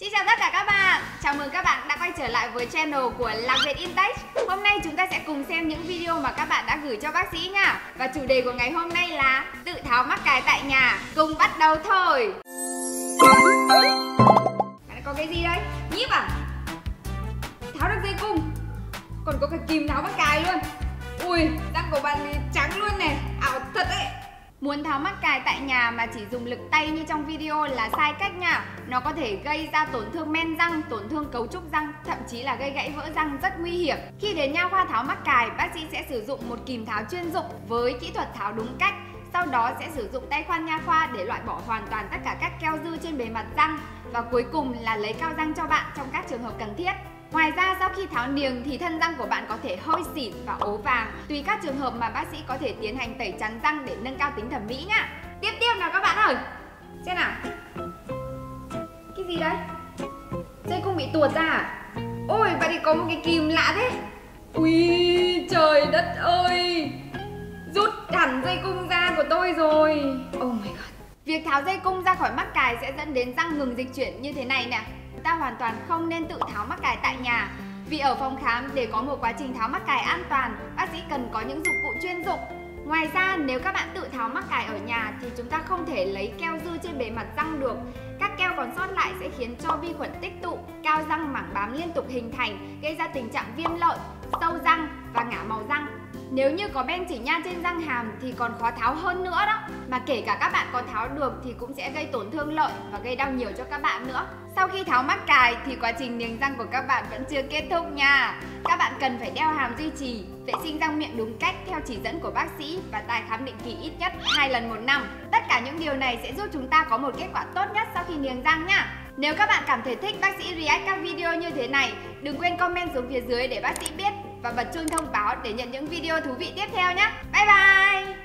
Xin chào tất cả các bạn. Chào mừng các bạn đã quay trở lại với channel của Làm Việt Intech. Hôm nay chúng ta sẽ cùng xem những video mà các bạn đã gửi cho bác sĩ nha. Và chủ đề của ngày hôm nay là tự tháo mắc cài tại nhà Cùng bắt đầu thôi. Bạn có cái gì đây? Nhíp à? Tháo được dây cung. Còn có cả kìm tháo mắc cài luôn. Ui, răng của bạn trắng luôn này Ảo thật đấy. Muốn tháo mắc cài tại nhà mà chỉ dùng lực tay như trong video là sai cách nha. Nó có thể gây ra tổn thương men răng, tổn thương cấu trúc răng, thậm chí là gây gãy vỡ răng rất nguy hiểm. Khi đến nha khoa tháo mắc cài, bác sĩ sẽ sử dụng một kìm tháo chuyên dụng với kỹ thuật tháo đúng cách. Sau đó sẽ sử dụng tay khoan nha khoa để loại bỏ hoàn toàn tất cả các keo dư trên bề mặt răng. Và cuối cùng là lấy cao răng cho bạn trong các trường hợp cần thiết. Ngoài ra, sau khi tháo niềng thì thân răng của bạn có thể hơi xỉn và ố vàng. Tùy các trường hợp mà bác sĩ có thể tiến hành tẩy trắng răng để nâng cao tính thẩm mỹ nhá. Tiếp tiếp nào các bạn ơi. Xem nào. Cái gì đấy? Dây cung bị tuột ra à? Ôi, vậy thì có một cái kìm lạ thế. Ui trời đất ơi. Rút hẳn dây cung ra của tôi rồi. Oh my god. Việc tháo dây cung ra khỏi mắc cài sẽ dẫn đến răng ngừng dịch chuyển như thế này nè ta hoàn toàn không nên tự tháo mắc cài tại nhà. Vì ở phòng khám để có một quá trình tháo mắc cài an toàn, bác sĩ cần có những dụng cụ chuyên dụng. Ngoài ra, nếu các bạn tự tháo mắc cài ở nhà thì chúng ta không thể lấy keo dư trên bề mặt răng được. Các keo còn sót lại sẽ khiến cho vi khuẩn tích tụ, cao răng mảng bám liên tục hình thành, gây ra tình trạng viêm lợi, sâu răng và ngả màu răng. Nếu như có ben chỉ nha trên răng hàm thì còn khó tháo hơn nữa đó. Mà kể cả các bạn có tháo được thì cũng sẽ gây tổn thương lợi và gây đau nhiều cho các bạn nữa. Sau khi tháo mắc cài thì quá trình niềng răng của các bạn vẫn chưa kết thúc nha. Các bạn cần phải đeo hàm duy trì, vệ sinh răng miệng đúng cách theo chỉ dẫn của bác sĩ và tài khám định kỳ ít nhất 2 lần một năm. Tất cả những điều này sẽ giúp chúng ta có một kết quả tốt nhất sau khi niềng răng nha. Nếu các bạn cảm thấy thích bác sĩ react các video như thế này, đừng quên comment xuống phía dưới để bác sĩ biết và bật chuông thông báo để nhận những video thú vị tiếp theo nhé. Bye bye!